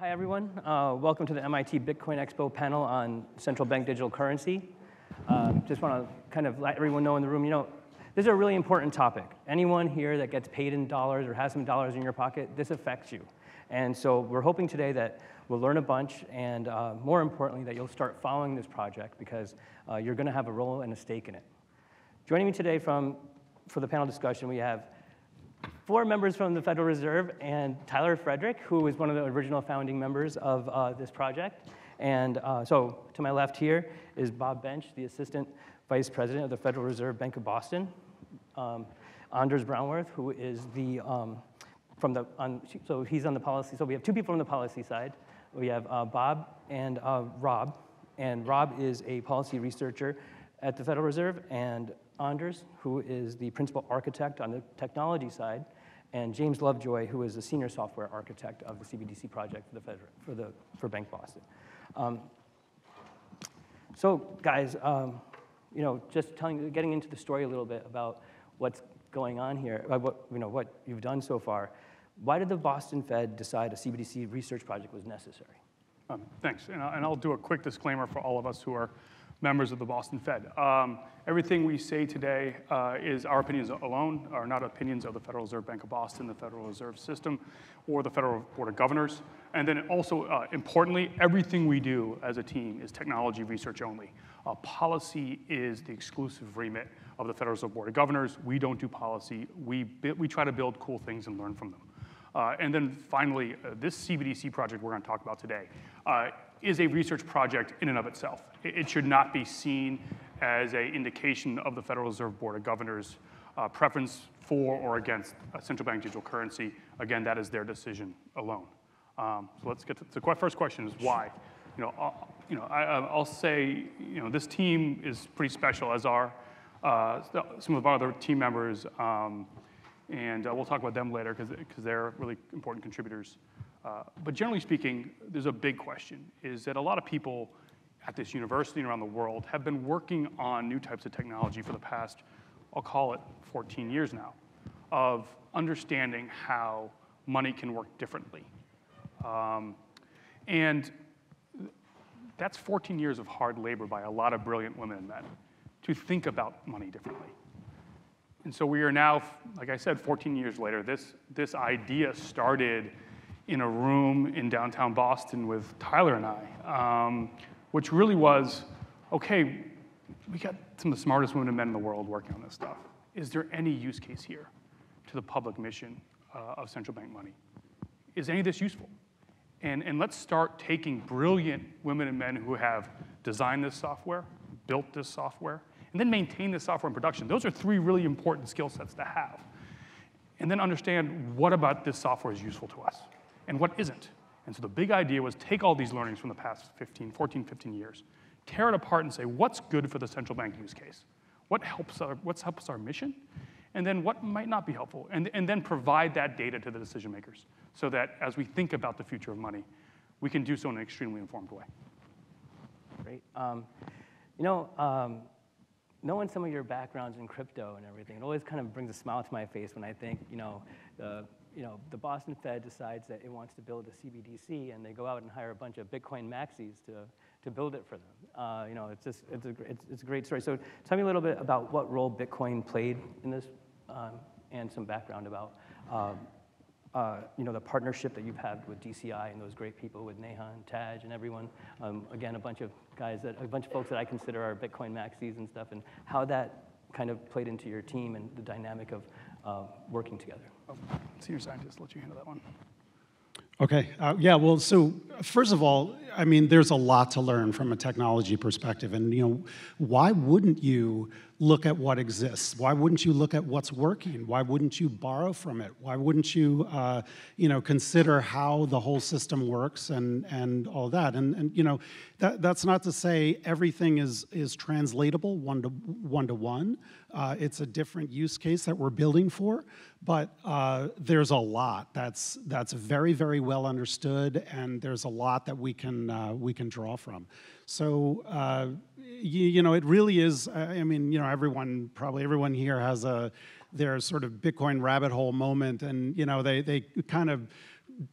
Hi, everyone. Uh, welcome to the MIT Bitcoin Expo panel on central bank digital currency. Um, just want to kind of let everyone know in the room, you know, this is a really important topic. Anyone here that gets paid in dollars or has some dollars in your pocket, this affects you. And so we're hoping today that we'll learn a bunch, and uh, more importantly, that you'll start following this project because uh, you're going to have a role and a stake in it. Joining me today from, for the panel discussion, we have four members from the Federal Reserve and Tyler Frederick, who is one of the original founding members of uh, this project. And uh, so to my left here is Bob Bench, the Assistant Vice President of the Federal Reserve Bank of Boston. Um, Anders Brownworth, who is the, um, from the, on, so he's on the policy, so we have two people on the policy side. We have uh, Bob and uh, Rob, and Rob is a policy researcher at the Federal Reserve, and Anders, who is the principal architect on the technology side, and James Lovejoy, who is the senior software architect of the CBDC project for, the Federal, for, the, for Bank Boston. Um, so, guys, um, you know, just telling, getting into the story a little bit about what's going on here, uh, what, you know, what you've done so far. Why did the Boston Fed decide a CBDC research project was necessary? Um, thanks, and, and I'll do a quick disclaimer for all of us who are members of the Boston Fed. Um, everything we say today uh, is our opinions alone, are not opinions of the Federal Reserve Bank of Boston, the Federal Reserve System, or the Federal Board of Governors. And then also, uh, importantly, everything we do as a team is technology research only. Uh, policy is the exclusive remit of the Federal Reserve Board of Governors. We don't do policy. We, we try to build cool things and learn from them. Uh, and then finally, uh, this CBDC project we're going to talk about today uh, is a research project in and of itself. It should not be seen as an indication of the Federal Reserve Board of Governors' uh, preference for or against a central bank digital currency. Again, that is their decision alone. Um, so let's get to the first question is why. You know, uh, you know, I, will say, you know, this team is pretty special, as are uh, some of our other team members, um, and uh, we'll talk about them later because they're really important contributors. Uh, but generally speaking, there's a big question, is that a lot of people at this university and around the world have been working on new types of technology for the past, I'll call it 14 years now, of understanding how money can work differently. Um, and that's 14 years of hard labor by a lot of brilliant women and men to think about money differently. And so we are now, like I said, 14 years later, this, this idea started in a room in downtown Boston with Tyler and I, um, which really was okay, we got some of the smartest women and men in the world working on this stuff. Is there any use case here to the public mission uh, of central bank money? Is any of this useful? And, and let's start taking brilliant women and men who have designed this software, built this software, and then maintain this software in production. Those are three really important skill sets to have. And then understand what about this software is useful to us and what isn't. And so the big idea was take all these learnings from the past 15, 14, 15 years, tear it apart and say, what's good for the central bank use case? What helps our, what's helps our mission? And then what might not be helpful? And, and then provide that data to the decision makers so that as we think about the future of money, we can do so in an extremely informed way. Great. Um, you know, um, knowing some of your backgrounds in crypto and everything, it always kind of brings a smile to my face when I think, you know, you know, the Boston Fed decides that it wants to build a CBDC, and they go out and hire a bunch of Bitcoin maxis to, to build it for them. Uh, you know, it's just it's a, it's, it's, a great story. So tell me a little bit about what role Bitcoin played in this, um, and some background about. Um, uh, you know, the partnership that you've had with DCI and those great people with Neha, Tadge, and everyone. Um, again, a bunch of guys that, a bunch of folks that I consider are Bitcoin maxis and stuff, and how that kind of played into your team and the dynamic of uh, working together. Oh, senior scientist, let you handle that one. Okay, uh, yeah, well, so first of all, I mean, there's a lot to learn from a technology perspective. And, you know, why wouldn't you look at what exists? Why wouldn't you look at what's working? Why wouldn't you borrow from it? Why wouldn't you, uh, you know, consider how the whole system works and, and all that? And, and you know, that, that's not to say everything is, is translatable one to one. To one. Uh, it's a different use case that we're building for, but uh, there's a lot that's, that's very, very well understood, and there's a lot that we can, uh, we can draw from. So, uh, you, you, know, it really is, uh, I mean, you know, everyone, probably everyone here has a, their sort of Bitcoin rabbit hole moment, and, you know, they, they kind of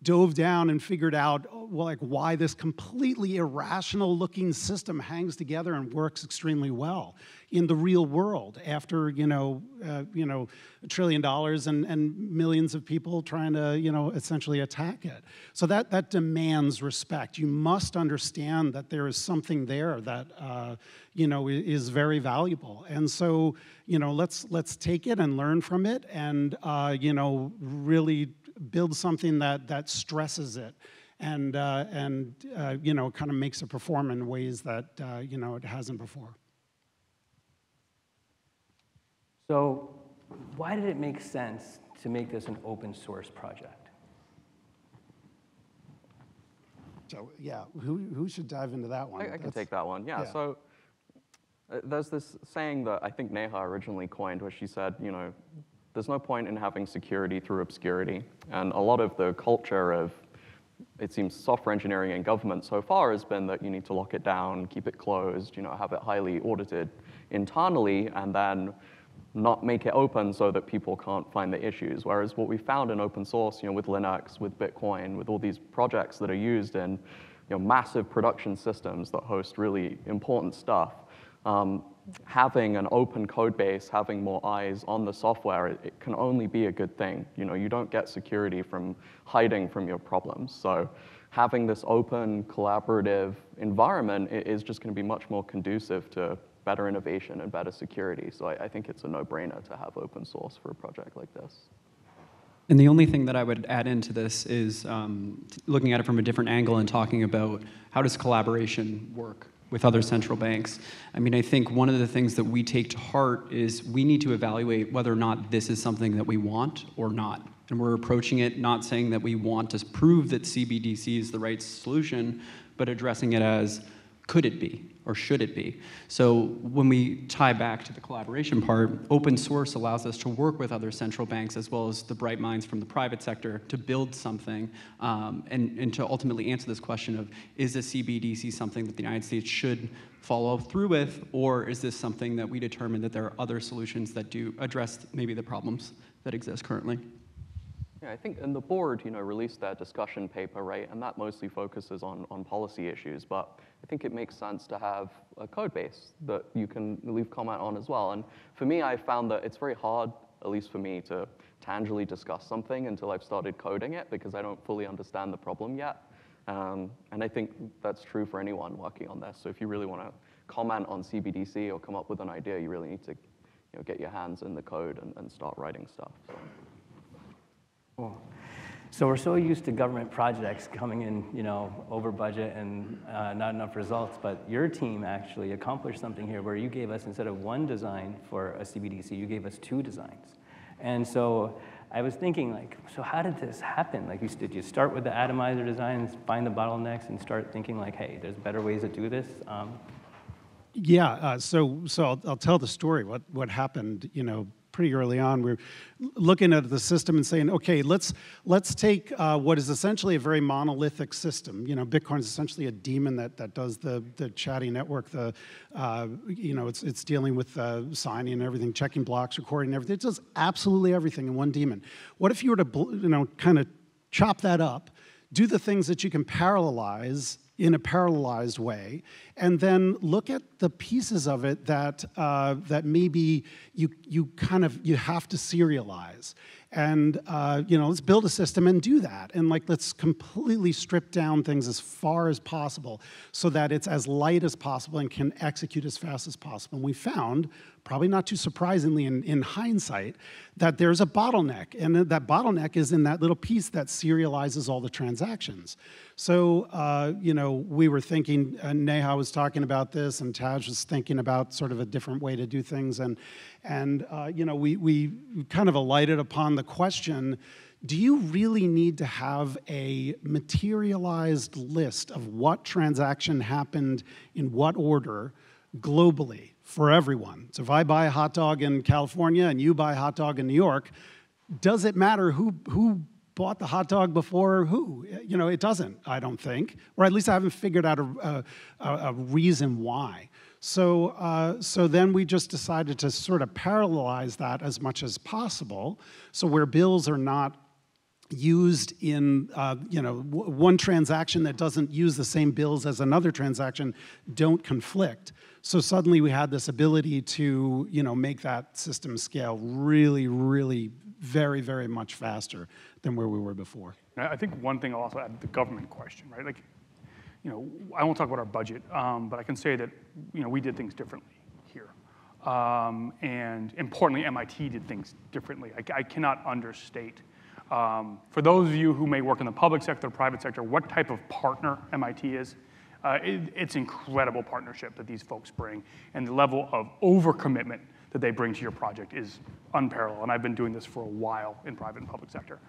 dove down and figured out well, like why this completely irrational looking system hangs together and works extremely well in the real world after you know uh, you know a trillion dollars and, and millions of people trying to you know essentially attack it. So that that demands respect. You must understand that there is something there that uh, you know is very valuable. And so you know let's let's take it and learn from it and uh, you know really build something that that stresses it and uh, and uh, you know kind of makes it perform in ways that uh, you know it hasn't before So why did it make sense to make this an open source project? So yeah, who, who should dive into that one? I, I can That's- take that one. Yeah. yeah. So uh, there's this saying that I think Neha originally coined, where she said, you know, there's no point in having security through obscurity, and a lot of the culture of it seems software engineering and government so far has been that you need to lock it down, keep it closed, you know, have it highly audited internally, and then not make it open so that people can't find the issues. Whereas what we found in open source, you know, with Linux, with Bitcoin, with all these projects that are used in you know, massive production systems that host really important stuff, um, having an open code base, having more eyes on the software, it, it, can only be a good thing. You know, you don't get security from hiding from your problems. So having this open, collaborative environment is just going to be much more conducive to better innovation and better security. So I, I think it's a no-brainer to have open source for a project like this. And the only thing that I would add into this is um, looking at it from a different angle and talking about how does collaboration work with other central banks. I mean, I think one of the things that we take to heart is we need to evaluate whether or not this is something that we want or not. And we're approaching it not saying that we want to prove that CBDC is the right solution, but addressing it as could it be or should it be? So when we tie back to the collaboration part, open source allows us to work with other central banks as well as the bright minds from the private sector to build something um, and, and to ultimately answer this question of is a CBDC something that the United States should follow through with or is this something that we determine that there are other solutions that do address maybe the problems that exist currently? Yeah, I think, and the board, you know, released their discussion paper, right, and that mostly focuses on, on policy issues, but I think it makes sense to have a code base that you can leave comment on as well. And for me, I found that it's very hard, at least for me, to tangibly discuss something until I've started coding it because I don't fully understand the problem yet. Um, and I think that's true for anyone working on this. So if you really want to comment on CBDC or come up with an idea, you really need to you know, get your hands in the code and, and start writing stuff. So. Cool. So we're so used to government projects coming in, you know, over budget and uh, not enough results, but your team actually accomplished something here where you gave us, instead of one design for a CBDC, you gave us two designs. And so I was thinking, like, so how did this happen? Like, you, did you start with the atomizer designs, find the bottlenecks, and start thinking, like, hey, there's better ways to do this? Um, yeah, uh, so so I'll, I'll, tell the story. What what happened? You know, pretty early on. We are looking at the system and saying, okay, let's let's take uh, what is essentially a very monolithic system. You know, Bitcoin is essentially a daemon that that does the the chatty network. The uh, you know, it's it's dealing with uh, signing and everything, checking blocks, recording everything. It does absolutely everything in one daemon. What if you were to you know kind of chop that up? do the things that you can parallelize in a parallelized way, and then look at the pieces of it that uh, that maybe you you kind of you have to serialize, and uh, you know let's build a system and do that, and like let's completely strip down things as far as possible so that it's as light as possible and can execute as fast as possible. And we found probably not too surprisingly in, in hindsight, that there's a bottleneck. And that bottleneck is in that little piece that serializes all the transactions. So, uh, you know, we were thinking, uh, Neha was talking about this, and Tadge was thinking about sort of a different way to do things. And, and uh, you know, we, we kind of alighted upon the question do you really need to have a materialized list of what transaction happened in what order globally? for everyone. So if I buy a hot dog in California and you buy a hot dog in New York, does it matter who, who bought the hot dog before who? You know, it doesn't, I don't think. Or at least I haven't figured out a, a, a reason why. So, uh, so then we just decided to sort of parallelize that as much as possible. So where bills are not used in uh, you know one transaction that doesn't use the same bills as another transaction don't conflict so suddenly we had this ability to you know make that system scale really really very very much faster than where we were before I I think one thing I'll also add, the government question, right? Like, you know, I won't talk about our budget, um, but I can say that, you know, we did things differently here. Um, and importantly, MIT did things differently. I, I cannot understate. Um, for those of you who may work in the public sector, private sector, what type of partner MIT is, uh, it, it's incredible partnership that these folks bring, and the level of overcommitment that they bring to your project is unparalleled. And I've been doing this for a while in private and public sector.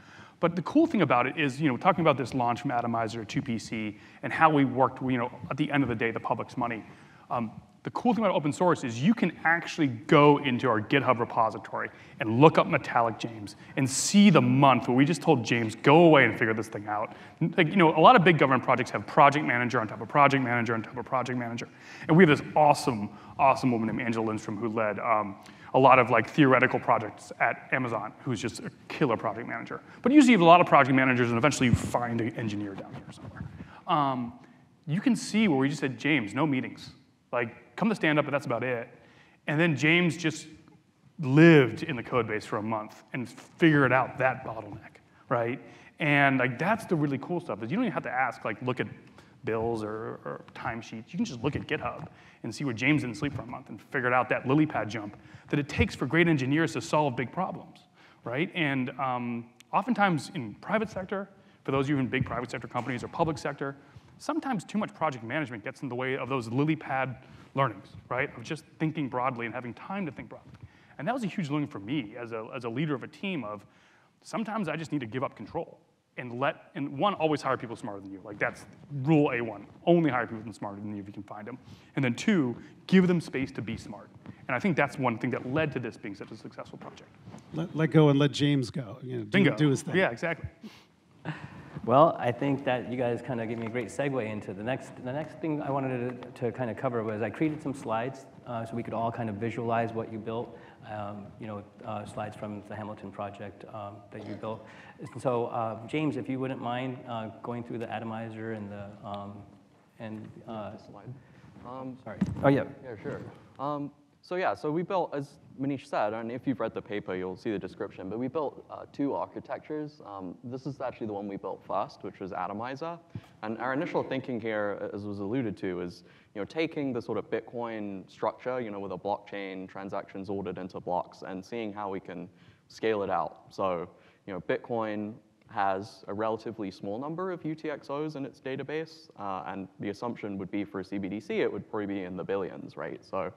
But the cool thing about it is, you know, talking about this launch from Atomizer to 2PC and how we worked, you know, at the end of the day, the public's money. Um, the cool thing about open source is you can actually go into our GitHub repository and look up Metallic James and see the month where we just told James, go away and figure this thing out. Like, you know, a lot of big government projects have project manager on top of project manager on top of project manager. And we have this awesome, awesome woman named Angela Lindstrom who led um, a lot of like theoretical projects at Amazon, who's just a killer project manager. But usually you have a lot of project managers and eventually you find an engineer down here somewhere. Um, you can see where we just said, James, no meetings. Like, come to stand up, but that's about it. And then James just lived in the code base for a month and figured out that bottleneck, right? And like that's the really cool stuff is you don't even have to ask, like look at bills or, or timesheets. You can just look at GitHub and see where James didn't sleep for a month and figured out that lily pad jump that it takes for great engineers to solve big problems, right? And um, oftentimes in private sector, for those of you in big private sector companies or public sector, sometimes too much project management gets in the way of those lily pad learnings, right? Of just thinking broadly and having time to think broadly. And that was a huge learning for me as a, as a leader of a team of sometimes I just need to give up control and let, and one, always hire people smarter than you. Like that's rule A1. Only hire people smarter than you if you can find them. And then two, give them space to be smart. And I think that's one thing that led to this being such a successful project. let, let go and let james go you know, do, Bingo. do his thing Yeah, exactly. Well, I think that you guys kind of gave me a great segue into the next. The next thing I wanted to, to kind of cover was I created some slides uh, so we could all kind of visualize what you built. Um, you know, uh, slides from the Hamilton project um, that you built. So, uh, James, if you wouldn't mind uh, going through the atomizer and the um, and uh, Slide. Um, sorry. Oh yeah. Yeah, sure. So yeah, so we built, as Manish said, and if you've read the paper, you'll see the description, but we built uh, two architectures. Um, this is actually the one we built first, which was Atomizer. And our initial thinking here, as was alluded to, is you know, taking the sort of Bitcoin structure, you know, with a blockchain, transactions ordered into blocks, and seeing how we can scale it out. So you know, Bitcoin has a relatively small number of UTXOs in its database, uh, and the assumption would be for a CBDC, it would probably be in the billions, right? So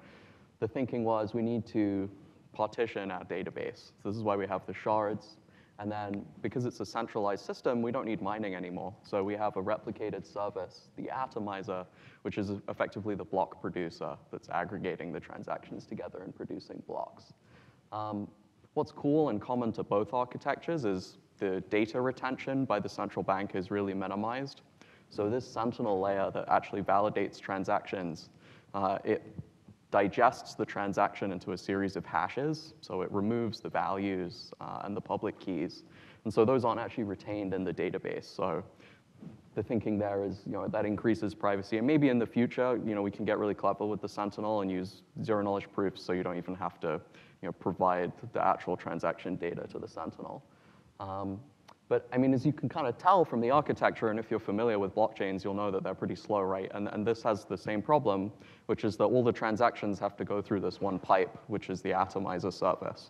the thinking was we need to partition our database. So this is why we have the shards. And then because it's a centralized system, we don't need mining anymore. So we have a replicated service, the atomizer, which is effectively the block producer that's aggregating the transactions together and producing blocks. Um, what's cool and common to both architectures is the data retention by the central bank is really minimized. So this sentinel layer that actually validates transactions, uh, it digests the transaction into a series of hashes. So it removes the values uh, and the public keys. And so those aren't actually retained in the database. So the thinking there is, you know, that increases privacy. And maybe in the future, you know, we can get really clever with the Sentinel and use zero knowledge proofs so you don't even have to, you know, provide the actual transaction data to the Sentinel. Um, but I mean, as you can kind of tell from the architecture, and if you're familiar with blockchains, you'll know that they're pretty slow, right? And, and this has the same problem, which is that all the transactions have to go through this one pipe, which is the atomizer service.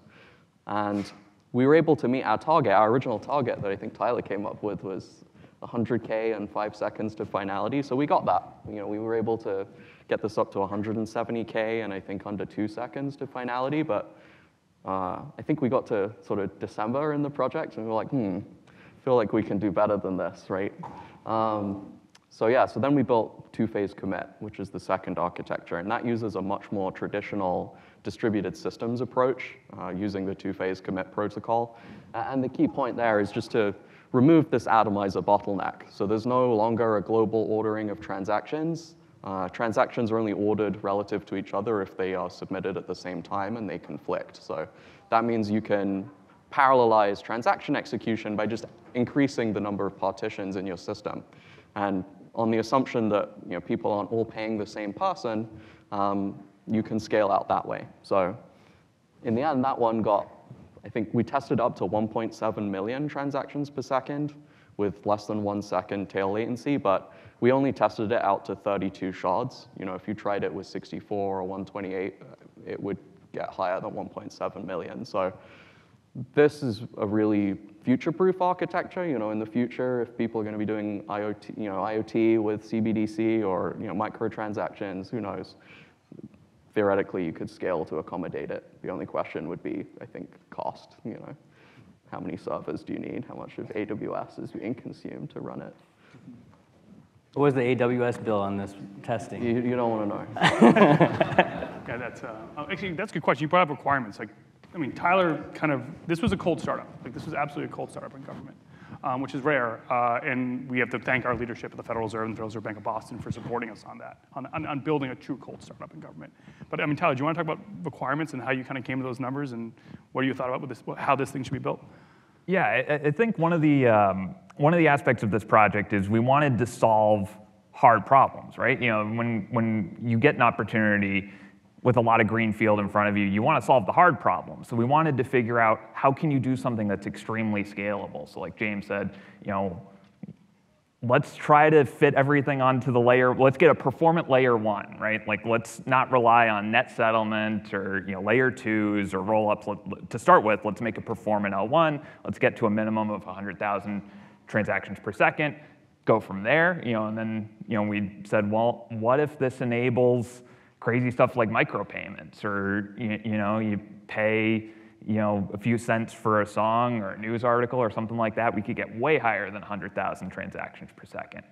And we were able to meet our target. Our original target that I think Tyler came up with was 100K and five seconds to finality. So we got that. You know, we were able to get this up to 170K and I think under two seconds to finality. But uh, I think we got to sort of December in the project and we were like, hmm, feel like we can do better than this, right? Um, so yeah, so then we built two-phase commit, which is the second architecture, and that uses a much more traditional distributed systems approach uh, using the two-phase commit protocol. And the key point there is just to remove this atomizer bottleneck. So there's no longer a global ordering of transactions. Uh, transactions are only ordered relative to each other if they are submitted at the same time and they conflict. So that means you can parallelize transaction execution by just increasing the number of partitions in your system. And on the assumption that you know, people aren't all paying the same person, um, you can scale out that way. So in the end, that one got, I think we tested up to 1.7 million transactions per second with less than one second tail latency, but we only tested it out to 32 shards. You know, if you tried it with 64 or 128, it would get higher than 1.7 million. So this is a really future-proof architecture. You know, in the future, if people are going to be doing IoT, you know, IoT with CBDC or you know, microtransactions, who knows? Theoretically, you could scale to accommodate it. The only question would be, I think, cost. You know, how many servers do you need? How much of AWS is being consumed to run it? What was the AWS bill on this testing? You, you don't want to know. Yeah, that's, uh, oh, actually, that's a good question. You brought up requirements. Like, I mean, Tyler kind of, this was a cold startup. Like, this was absolutely a cold startup in government, um, which is rare. Uh, and we have to thank our leadership at the Federal Reserve and the Federal Reserve Bank of Boston for supporting us on that, on, on, on building a true cold startup in government. But I mean, Tyler, do you want to talk about requirements and how you kind of came to those numbers and what you thought about with this, how this thing should be built? Yeah, I, I think one of the um, one of the aspects of this project is we wanted to solve hard problems, right? You know, when when you get an opportunity with a lot of greenfield in front of you, you want to solve the hard problem. So we wanted to figure out how can you do something that's extremely scalable. So like James said, you know, let's try to fit everything onto the layer. Let's get a performant layer one, right? Like let's not rely on net settlement or you know layer twos or rollups. To start with, let's make a performant L1. Let's get to a minimum of 100,000 transactions per second. Go from there, you know, and then you know we said, well, what if this enables crazy stuff like micropayments, or you, you know, you pay you know, a few cents for a song or a news article or something like that, we could get way higher than 100,000 transactions per second.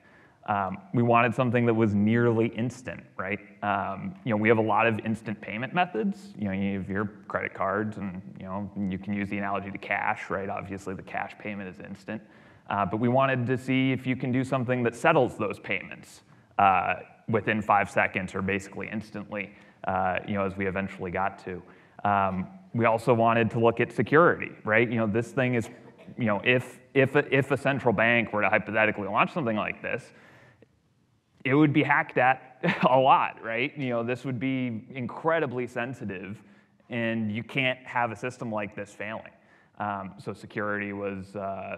Um, we wanted something that was nearly instant, right? Um, you know, we have a lot of instant payment methods. You know, you have your credit cards, and you know, you can use the analogy to cash, right? Obviously, the cash payment is instant, uh, but we wanted to see if you can do something that settles those payments uh, within five seconds or basically instantly. Uh, you know, as we eventually got to. Um, we also wanted to look at security, right? You know, this thing is, you know, if, if, a, if a central bank were to hypothetically launch something like this, it would be hacked at a lot, right? You know, this would be incredibly sensitive, and you can't have a system like this failing. Um, so security was, uh,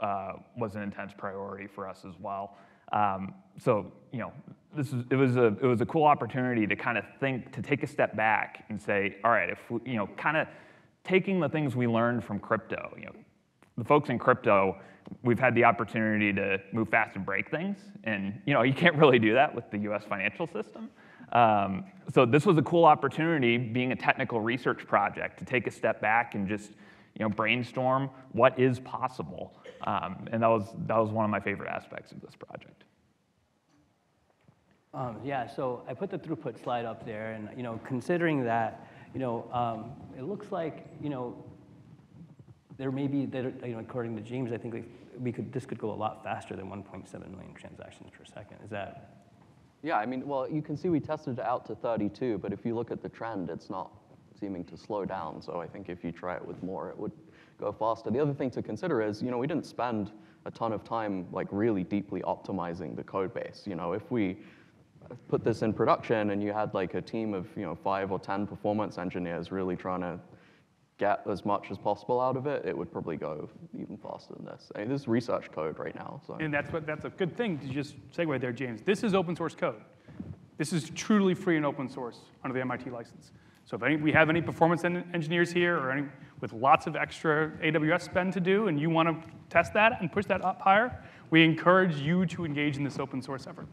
uh, was an intense priority for us as well. Um, so, you know, this is, it, was a, it was a cool opportunity to kind of think, to take a step back and say, all right, if we, you know, kind of taking the things we learned from crypto, you know, the folks in crypto, we've had the opportunity to move fast and break things. And, you know, you can't really do that with the US financial system. Um, so this was a cool opportunity, being a technical research project, to take a step back and just, you know, brainstorm what is possible. Um, and that was, that was one of my favorite aspects of this project. Um, yeah, so I put the throughput slide up there, and you know, considering that, you know, um, it looks like you know, there may be, that, you know, according to James, I think we, we could this could go a lot faster than 1.7 million transactions per second. Is that? Yeah, I mean, well, you can see we tested it out to 32, but if you look at the trend, it's not seeming to slow down. So I think if you try it with more, it would go faster. The other thing to consider is, you know, we didn't spend a ton of time like really deeply optimizing the code base. You know, if we put this in production and you had like a team of you know five or ten performance engineers really trying to get as much as possible out of it, it would probably go even faster than this. I mean, this is research code right now. So. And that's what that's a good thing to just segue there, James. This is open source code. This is truly free and open source under the MIT license. So if any, we have any performance en engineers here or any with lots of extra AWS spend to do and you want to test that and push that up higher, we encourage you to engage in this open source effort.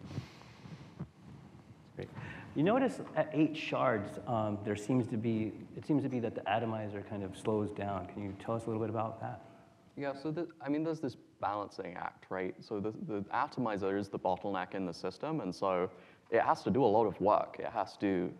You notice at eight shards, um, there seems to be, it seems to be that the atomizer kind of slows down. Can you tell us a little bit about that? Yeah, so the, I mean, there's this balancing act, right? So the, the atomizer is the bottleneck in the system, and so it has to do a lot of work. It has to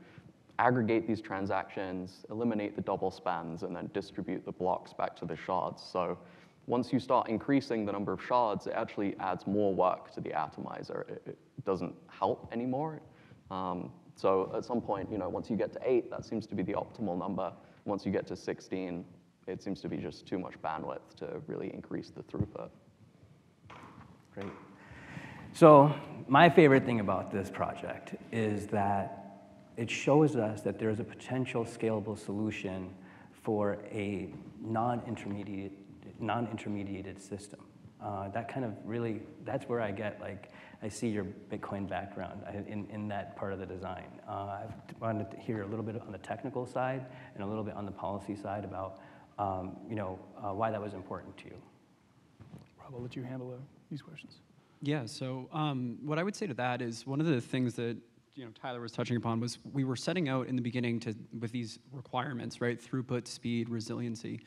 aggregate these transactions, eliminate the double spends, and then distribute the blocks back to the shards. So once you start increasing the number of shards, it actually adds more work to the atomizer. It, it doesn't help anymore. Um, so at some point, you know, once you get to eight, that seems to be the optimal number. Once you get to 16, it seems to be just too much bandwidth to really increase the throughput. Great. So my favorite thing about this project is that it shows us that there's a potential scalable solution for a non-intermediate, non-intermediated system. Uh, that kind of really, that's where I get like, I see your Bitcoin background in, in that part of the design. Uh, I wanted to hear a little bit on the technical side and a little bit on the policy side about, um, you know, uh, why that was important to you. Rob, I'll let you handle uh, these questions. Yeah, so um, what I would say to that is one of the things that you know Tyler was touching upon was we were setting out in the beginning to with these requirements, right? Throughput, speed, resiliency.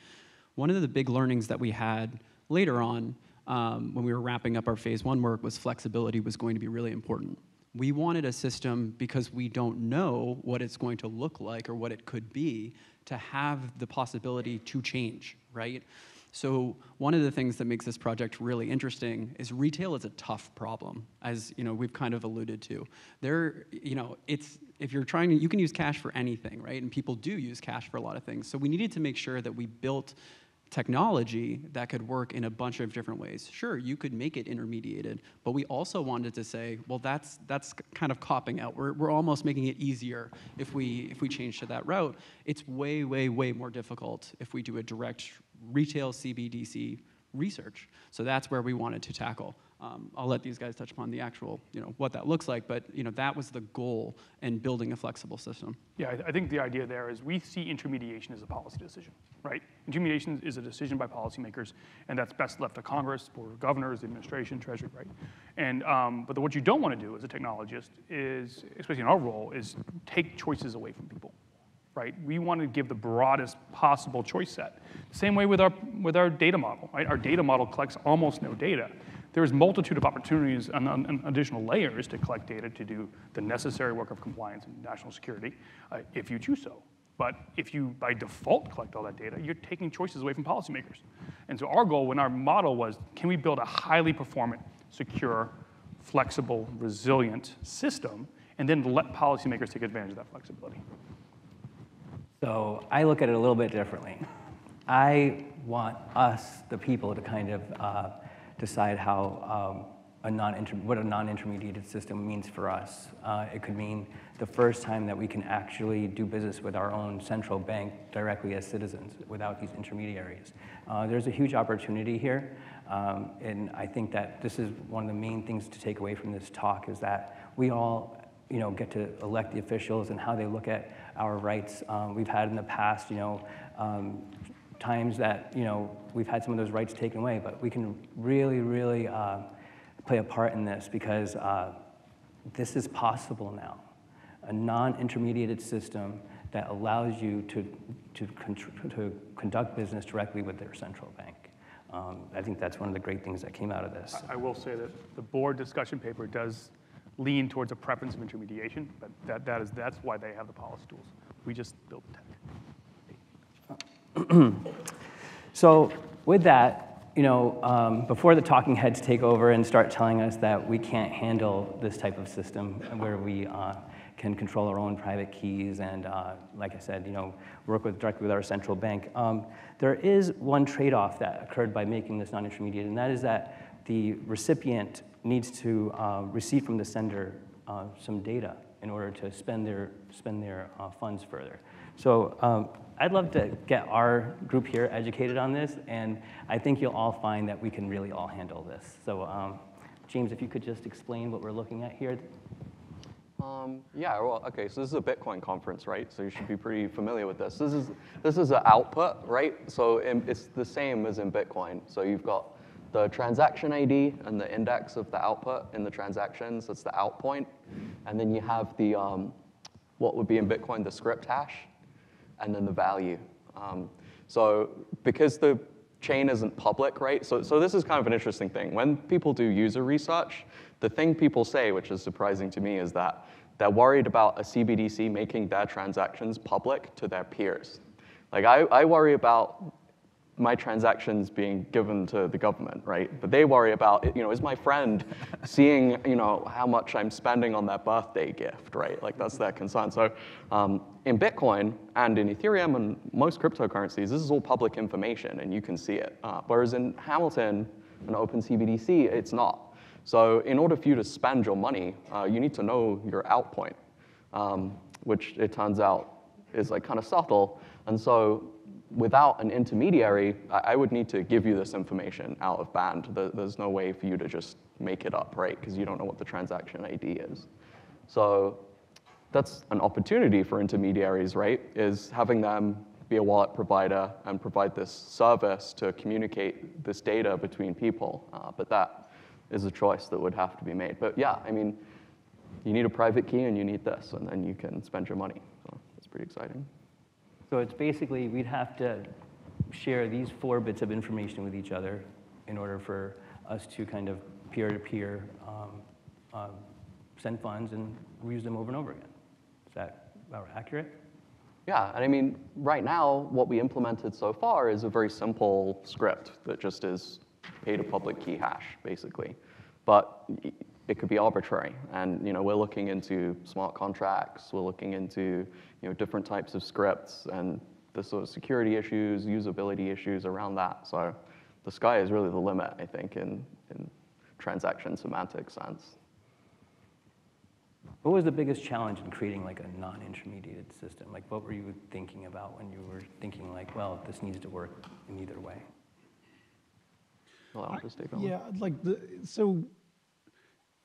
One of the big learnings that we had later on um, when we were wrapping up our phase one work was flexibility was going to be really important. We wanted a system because we don't know what it's going to look like or what it could be to have the possibility to change, right? So one of the things that makes this project really interesting is retail is a tough problem, as you know we've kind of alluded to. There, you know, it's if you're trying to, you can use cash for anything, right? And people do use cash for a lot of things. So we needed to make sure that we built technology that could work in a bunch of different ways. Sure, you could make it intermediated, but we also wanted to say, well, that's that's kind of copping out. We're, we're almost making it easier if we if we change to that route. It's way, way, way more difficult if we do a direct retail CBDC research. So that's where we wanted to tackle. Um, I'll let these guys touch upon the actual, you know, what that looks like, but you know, that was the goal in building a flexible system. Yeah, I, I think the idea there is we see intermediation as a policy decision, right? Intermediation is a decision by policymakers, and that's best left to Congress, of Governors, the administration, Treasury, right? And um, but the, what you don't want to do as a technologist is, especially in our role, is take choices away from people, right? We want to give the broadest possible choice set. Same way with our with our data model, right? Our data model collects almost no data there is multitude of opportunities and, and, additional layers to collect data to do the necessary work of compliance and national security, uh, if you choose so. But if you, by default, collect all that data, you're taking choices away from policymakers. And so our goal when our model was, can we build a highly performant, secure, flexible, resilient system, and then let policymakers take advantage of that flexibility? So I look at it a little bit differently. I want us, the people, to kind of uh, decide how um, a non what a non-intermediated system means for us. Uh, it could mean the first time that we can actually do business with our own central bank directly as citizens without these intermediaries. Uh, there's a huge opportunity here, um, and I think that this is one of the main things to take away from this talk is that we all you know, get to elect the officials and how they look at our rights. Um, we've had in the past, you know, um, times that you know we've had some of those rights taken away, but we can really, really uh, play a part in this because uh, this is possible now. A non-intermediated system that allows you to, to, to conduct business directly with their central bank. Um, I think that's one of the great things that came out of this. I will say that the board discussion paper does lean towards a preference of intermediation, but that, that is, that's why they have the policy tools. We just built the tech. so with that, you know, um, before the talking heads take over and start telling us that we can't handle this type of system where we uh, can control our own private keys and, uh, like I said, you know, work with, directly with our central bank, um, there is one trade-off that occurred by making this non-intermediate, and that is that the recipient needs to uh, receive from the sender uh, some data in order to spend their, spend their uh, funds further. So um, I'd love to get our group here educated on this, and I think you'll all find that we can really all handle this. So, um, James, if you could just explain what we're looking at here. Um, yeah, well, okay, so this is a Bitcoin conference, right? So you should be pretty familiar with this. This is, this is an output, right? So it's the same as in Bitcoin. So you've got the transaction ID and the index of the output in the transactions, that's the out point. And then you have the, um, what would be in Bitcoin, the script hash and then the value. Um, so because the chain isn't public, right? So, so this is kind of an interesting thing. When people do user research, the thing people say, which is surprising to me, is that they're worried about a CBDC making their transactions public to their peers. Like I, I worry about my transactions being given to the government, right? But they worry about, you know, is my friend seeing, you know, how much I'm spending on their birthday gift, right? Like that's their concern. So um, in Bitcoin and in Ethereum and most cryptocurrencies, this is all public information and you can see it. Uh, whereas in Hamilton and OpenCBDC, it's not. So in order for you to spend your money, uh, you need to know your out point, um, which it turns out is like kind of subtle. And so without an intermediary, I, would need to give you this information out of band. There's no way for you to just make it up, right? Because you don't know what the transaction ID is. So that's an opportunity for intermediaries, right? Is having them be a wallet provider and provide this service to communicate this data between people. Uh, but that is a choice that would have to be made. But yeah, I mean, you need a private key and you need this, and then you can spend your money. So that's pretty exciting. So it's basically, we'd have to share these four bits of information with each other in order for us to kind of peer-to-peer um, um, send funds and reuse them over and over again. Is that about accurate? Yeah, and I mean, right now, what we implemented so far is a very simple script that just is pay to public key hash, basically. But it could be arbitrary, and you know, we're looking into smart contracts, we're looking into you know, different types of scripts and the sort of security issues, usability issues around that. So the sky is really the limit, I think, in, in transaction semantic sense. What was the biggest challenge in creating like a non-intermediated system? Like what were you thinking about when you were thinking like, well, this needs to work in either way? Well, I'll just take on. Yeah, like the, so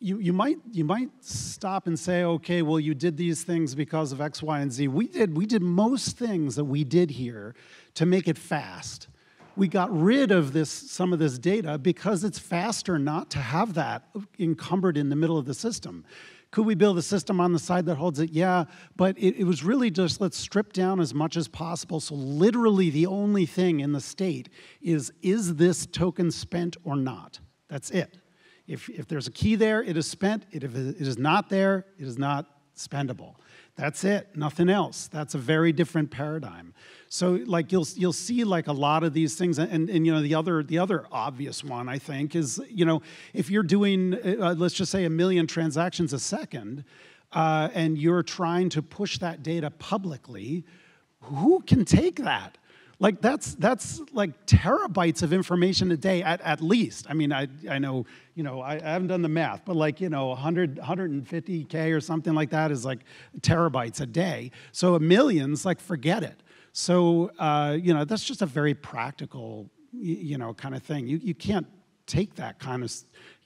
you, you might you might stop and say, okay, well, you did these things because of X, Y, and Z. We did we did most things that we did here to make it fast. We got rid of this some of this data because it's faster not to have that encumbered in the middle of the system. Could we build a system on the side that holds it? Yeah, but it, it was really just let's strip down as much as possible. So literally the only thing in the state is is this token spent or not? That's it. If, if there's a key there, it is spent. If it is not there, it is not spendable. That's it, nothing else. That's a very different paradigm. So like you'll you'll see like a lot of these things, and, and you know the other the other obvious one I think is you know if you're doing uh, let's just say a million transactions a second, uh, and you're trying to push that data publicly, who can take that? Like that's that's like terabytes of information a day at, at least. I mean, I, I know, you know, I, I haven't done the math, but like, you know, 100, 150K or something like that is like terabytes a day. So a million's like, forget it. So, uh, you know, that's just a very practical, you know, kind of thing. You, you can't take that kind of,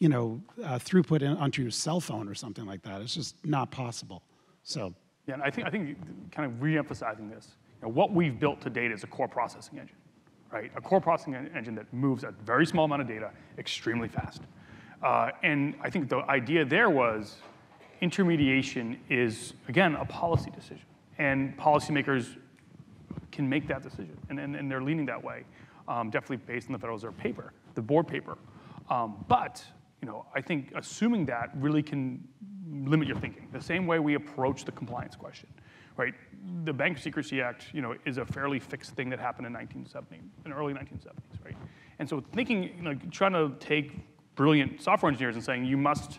you know, uh, throughput in, onto your cell phone or something like that. It's just not possible. So. Yeah, and I think, I think kind of re-emphasizing this, now, what we've built to date is a core processing engine, right? A core processing engine that moves a very small amount of data extremely fast. Uh, and I think the idea there was intermediation is, again, a policy decision. And policymakers can make that decision, and, and, and they're leaning that way, um, definitely based on the Federal Reserve paper, the board paper. Um, but you know, I think assuming that really can limit your thinking, the same way we approach the compliance question right? The Bank Secrecy Act, you know, is a fairly fixed thing that happened in 1970, in early 1970s, right? And so thinking, you know, trying to take brilliant software engineers and saying you must,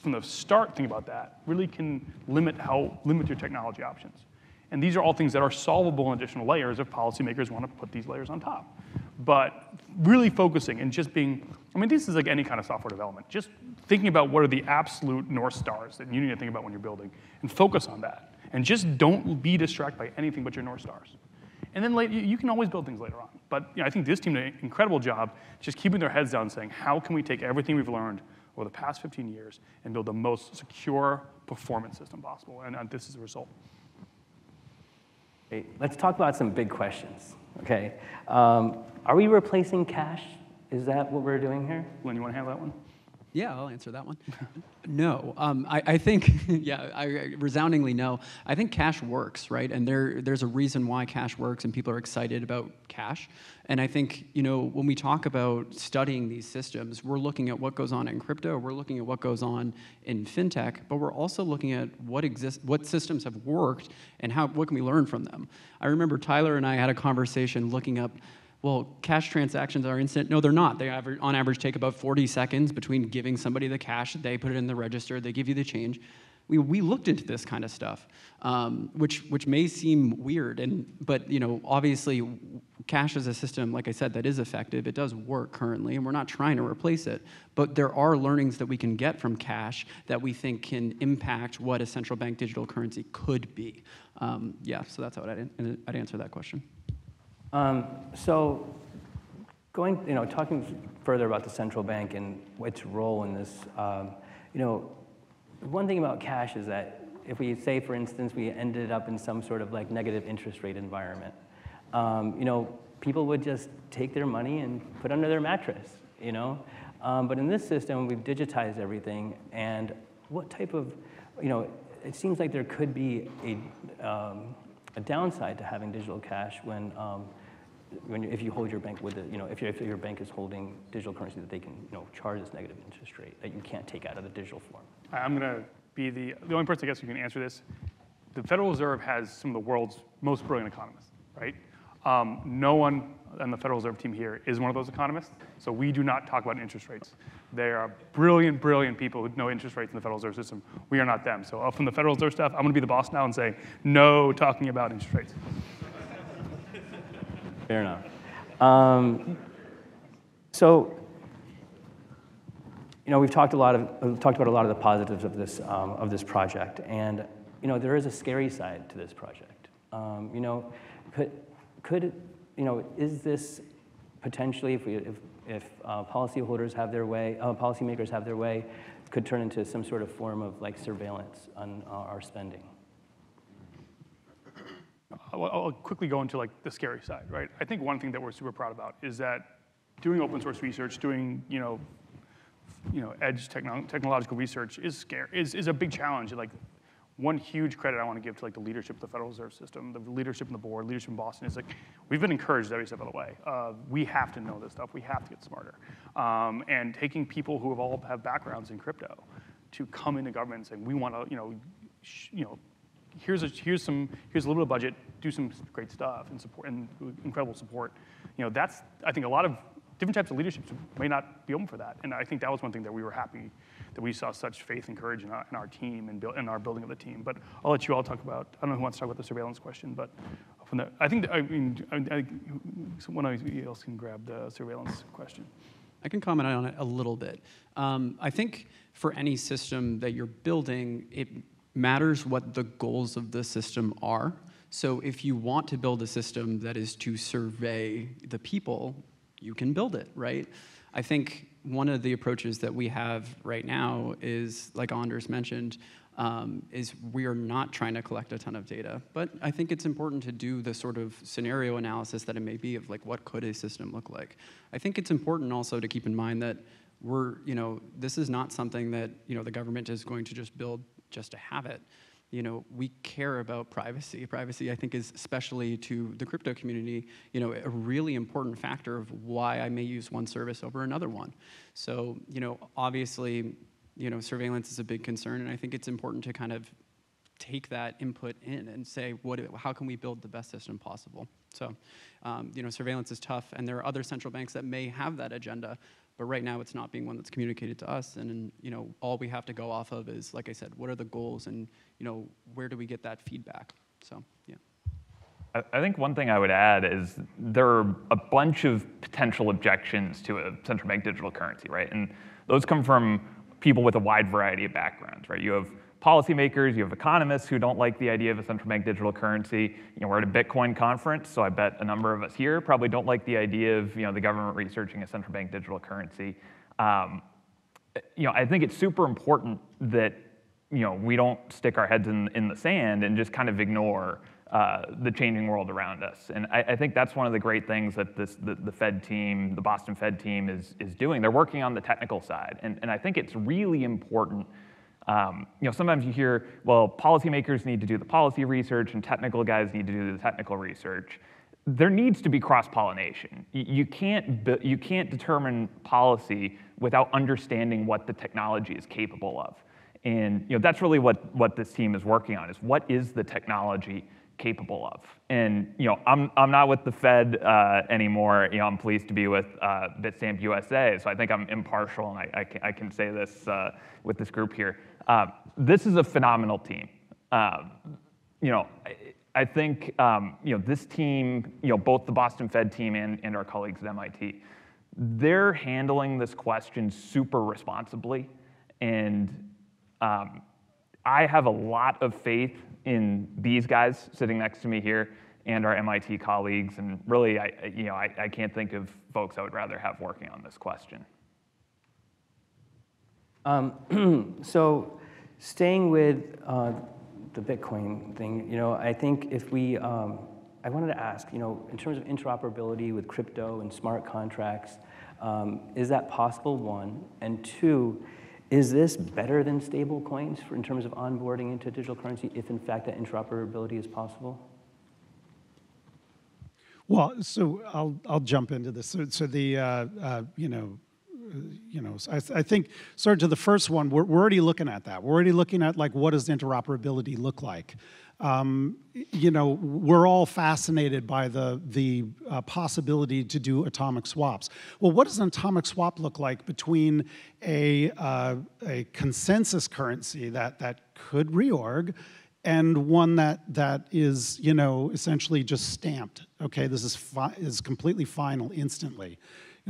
from the start, think about that, really can limit how limit your technology options. And these are all things that are solvable in additional layers if policymakers want to put these layers on top. But really focusing and just being, I mean, this is like any kind of software development. Just thinking about what are the absolute North Stars that you need to think about when you're building and focus on that. And just don't be distracted by anything but your North Stars. And then later, you can always build things later on. But you know, I think this team did an incredible job just keeping their heads down saying, how can we take everything we've learned over the past 15 years and build the most secure performance system possible? And, and this is the result. Okay, let's talk about some big questions, okay? Um, are we replacing cash? Is that what we're doing here? Flynn, you want to handle that one? Yeah, I'll answer that one. no, um, I, I, think, yeah, I, resoundingly no. I think cash works, right? And there, there's a reason why cash works, and people are excited about cash. And I think, you know, when we talk about studying these systems, we're looking at what goes on in crypto, we're looking at what goes on in fintech, but we're also looking at what exists, what systems have worked, and how what can we learn from them. I remember Tyler and I had a conversation looking up well, cash transactions are instant. No, they're not. They aver- on average take about 40 seconds between giving somebody the cash, they put it in the register, they give you the change. We, we looked into this kind of stuff, um, which, which may seem weird, and, but you know, obviously, cash is a system, like I said, that is effective. It does work currently, and we're not trying to replace it. But there are learnings that we can get from cash that we think can impact what a central bank digital currency could be. Um, yeah, so that's how I'd, I'd answer that question. Um, so, going, you know, talking further about the central bank and its role in this, um, you know, one thing about cash is that if we say, for instance, we ended up in some sort of like negative interest rate environment, um, you know, people would just take their money and put under their mattress, you know. Um, but in this system, we've digitized everything, and what type of, you know, it seems like there could be a, um, a downside to having digital cash when, um, when you, if you hold your bank with it, you know, if, if your bank is holding digital currency that they can, you know, charge this negative interest rate that you can't take out of the digital form. I'm going to be the, the only person I guess who can answer this. The Federal Reserve has some of the world's most brilliant economists, right? Um, no one on the Federal Reserve team here is one of those economists, so we do not talk about interest rates. They are brilliant, brilliant people who know interest rates in the Federal Reserve System. We are not them. So, from the Federal Reserve stuff, I'm going to be the boss now and say, no talking about interest rates. Fair enough. Um, so, you know, we've talked a lot of we've talked about a lot of the positives of this um, of this project, and you know, there is a scary side to this project. Um, you know, could could you know, is this potentially, if we if if uh, policyholders have their way, uh, policymakers have their way, could turn into some sort of form of like surveillance on uh, our spending? I'll, I'll quickly go into like the scary side, right? I think one thing that we're super proud about is that doing open source research, doing you know, you know, edge techno technological research is scary, is, is a big challenge. Like one huge credit I want to give to like the leadership of the Federal Reserve System, the leadership in the board, leadership in Boston is like we've been encouraged every step of the way. Uh, we have to know this stuff. We have to get smarter. Um, and taking people who have all have backgrounds in crypto to come into government and saying we want to, you know, you know, here's a, here's some here's a little bit of budget, do some great stuff and support and incredible support. You know, that's I think a lot of different types of leadership may not be open for that. And I think that was one thing that we were happy that we saw such faith and courage in our, in our team and in our building of the team. But I'll let you all talk about, I don't know who wants to talk about the surveillance question, but from the, I think, I mean, I, I, one else can grab the surveillance question. I can comment on it a little bit. Um, I think for any system that you're building, it matters what the goals of the system are. So if you want to build a system that is to survey the people, you can build it, right? I think one of the approaches that we have right now is, like Anders mentioned, um, is we are not trying to collect a ton of data. But I think it's important to do the sort of scenario analysis that it may be of like what could a system look like. I think it's important also to keep in mind that we're, you know, this is not something that, you know, the government is going to just build just to have it you know, we care about privacy. Privacy, I think, is especially to the crypto community, you know, a really important factor of why I may use one service over another one. So, you know, obviously, you know, surveillance is a big concern, and I think it's important to kind of take that input in and say, what, how can we build the best system possible? So, um, you know, surveillance is tough, and there are other central banks that may have that agenda, but right now, it's not being one that's communicated to us. And, and, you know, all we have to go off of is, like I said, what are the goals and, you know, where do we get that feedback? So, yeah. I think one thing I would add is there are a bunch of potential objections to a central bank digital currency, right? And those come from people with a wide variety of backgrounds, right? You have policymakers, you have economists who don't like the idea of a central bank digital currency. You know, we're at a Bitcoin conference, so I bet a number of us here probably don't like the idea of you know, the government researching a central bank digital currency. Um, you know, I think it's super important that you know, we don't stick our heads in, in the sand and just kind of ignore uh, the changing world around us. And I, I, think that's one of the great things that this, the, the, Fed team, the Boston Fed team is, is doing. They're working on the technical side. And, and I think it's really important um, you know, sometimes you hear, well, policymakers need to do the policy research and technical guys need to do the technical research. There needs to be cross-pollination. You can't, you can't determine policy without understanding what the technology is capable of. And you know, that's really what, what this team is working on, is what is the technology capable of. And you know, I'm, I'm not with the Fed uh, anymore. You know, I'm pleased to be with uh, Bitstamp USA. So I think I'm impartial, and I, I, can, I can say this uh, with this group here. Um, this is a phenomenal team. Um, you know, I, I think um, you know this team, you know, both the Boston Fed team and, and our colleagues at MIT, they're handling this question super responsibly, and um, I have a lot of faith in these guys sitting next to me here and our MIT colleagues, and really, I, you know, I, I can't think of folks I would rather have working on this question. Um, so, staying with uh, the Bitcoin thing, you know, I think if we, um, I wanted to ask, you know, in terms of interoperability with crypto and smart contracts, um, is that possible? One, and two, is this better than stable coins for, in terms of onboarding into digital currency if in fact that interoperability is possible? Well, so I'll, I'll jump into this. So, so the, uh, uh, you know, you know, I, I think sort of to the first one, we're, we're already looking at that. We're already looking at like what does interoperability look like? Um, you know, we're all fascinated by the the uh, possibility to do atomic swaps. Well, what does an atomic swap look like between a uh, a consensus currency that that could reorg and one that that is you know essentially just stamped? Okay, this is is completely final instantly.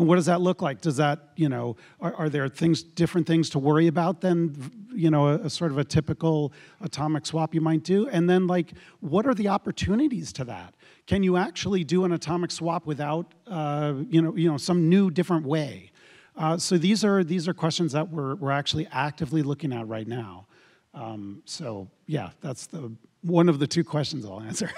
And what does that look like? Does that, you know, are, are there things, different things to worry about than, you know, a, a, sort of a typical atomic swap you might do? And then, like, what are the opportunities to that? Can you actually do an atomic swap without, uh, you know, you know, some new different way? Uh, so these are these are questions that we're we're actually actively looking at right now. Um, so yeah, that's the one of the two questions I'll answer.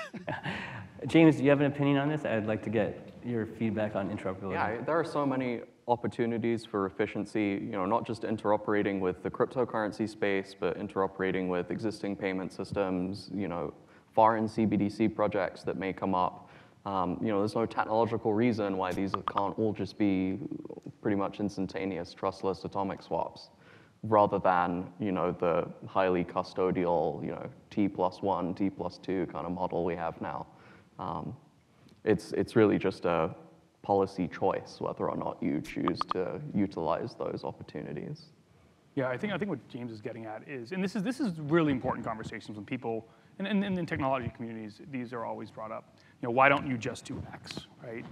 James, do you have an opinion on this? I'd like to get your feedback on interoperability. Yeah, there are so many opportunities for efficiency, you know, not just interoperating with the cryptocurrency space, but interoperating with existing payment systems, you know, foreign CBDC projects that may come up. Um, you know, there's no technological reason why these can't all just be pretty much instantaneous, trustless atomic swaps, rather than, you know, the highly custodial, you know, T plus one, T plus two kind of model we have now. Um, it's, it's really just a policy choice whether or not you choose to utilize those opportunities. Yeah, I think, I think what James is getting at is, and this is, this is really important conversations when people, and, and, in technology communities, these are always brought up. You know, why don't you just do X, right?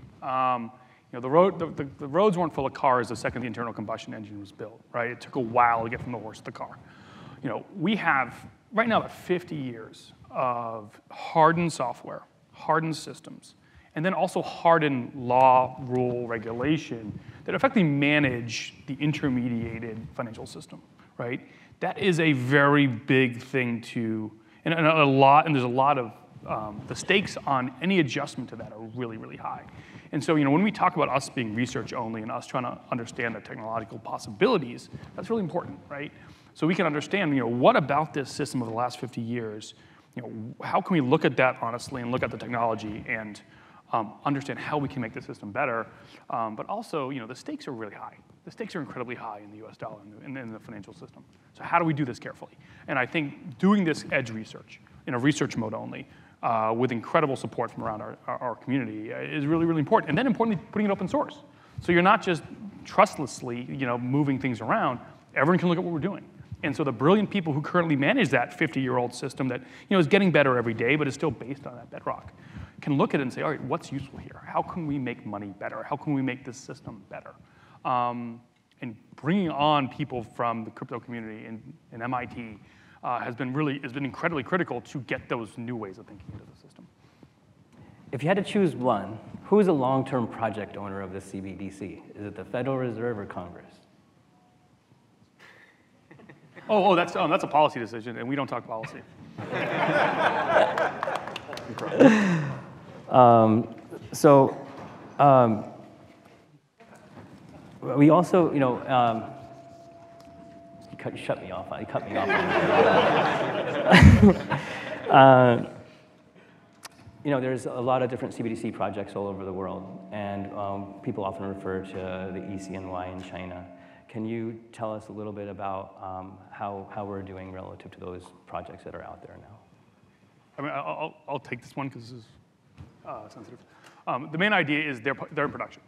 Um, you know, the, road, the, the, the, roads weren't full of cars the second the internal combustion engine was built, right? It took a while to get from the horse to the car. You know, we have, right now, about 50 years of hardened software, hardened systems, and then also harden law, rule, regulation that effectively manage the intermediated financial system, right? That is a very big thing to, and, a lot, and there's a lot of, um, the stakes on any adjustment to that are really, really high. And so, you know, when we talk about us being research only and us trying to understand the technological possibilities, that's really important, right? So we can understand, you know, what about this system of the last 50 years, you know, how can we look at that honestly and look at the technology and um, understand how we can make the system better. Um, but also, you know, the stakes are really high. The stakes are incredibly high in the US dollar and in, in, the financial system. So how do we do this carefully? And I think doing this edge research in a research mode only uh, with incredible support from around our, our, our, community uh, is really, really important. And then importantly, putting it open source. So you're not just trustlessly, you know, moving things around. Everyone can look at what we're doing. And so the brilliant people who currently manage that 50-year-old system that you know, is getting better every day, but is still based on that bedrock, can look at it and say, all right, what's useful here? How can we make money better? How can we make this system better? Um, and bringing on people from the crypto community and, in MIT uh, has been really has been incredibly critical to get those new ways of thinking into the system. If you had to choose one, who is a long-term project owner of the CBDC? Is it the Federal Reserve or Congress? oh, oh, that's, oh, that's a policy decision, and we don't talk policy. Um, so um, we also, you know, um, you, cut, you shut me off. You cut me off. uh, you know, there's a lot of different CBDC projects all over the world, and um, people often refer to the ECNY in China. Can you tell us a little bit about um, how, how we're doing relative to those projects that are out there now? I mean, I'll, I'll, take this one because this is uh, sensitive. Um, the main idea is they're, they're in production,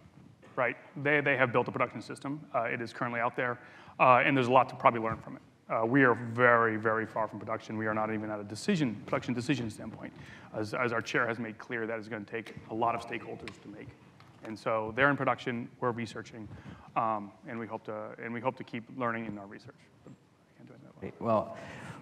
right? They, they have built a production system. Uh, it is currently out there, uh, and there's a lot to probably learn from it. Uh, we are very, very far from production. We are not even at a decision, production decision standpoint. As, as our chair has made clear, that is going to take a lot of stakeholders to make. And so they're in production, we're researching, um, and we hope to, and we hope to keep learning in our research. Well,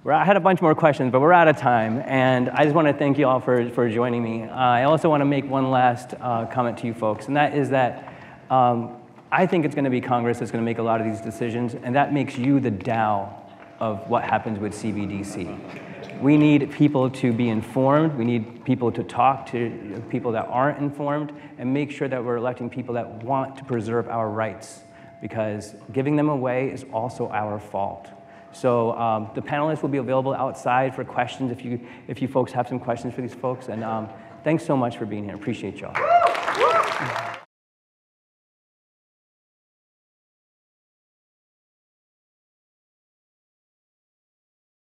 I had a bunch more questions, but we're out of time, and I just want to thank you all for, for joining me. Uh, I also want to make one last uh, comment to you folks, and that is that um, I think it's going to be Congress that's going to make a lot of these decisions, and that makes you the Dow of what happens with CBDC. We need people to be informed. We need people to talk to people that aren't informed and make sure that we're electing people that want to preserve our rights because giving them away is also our fault. So um, the panelists will be available outside for questions if you, if you folks have some questions for these folks. And um, thanks so much for being here. Appreciate y'all.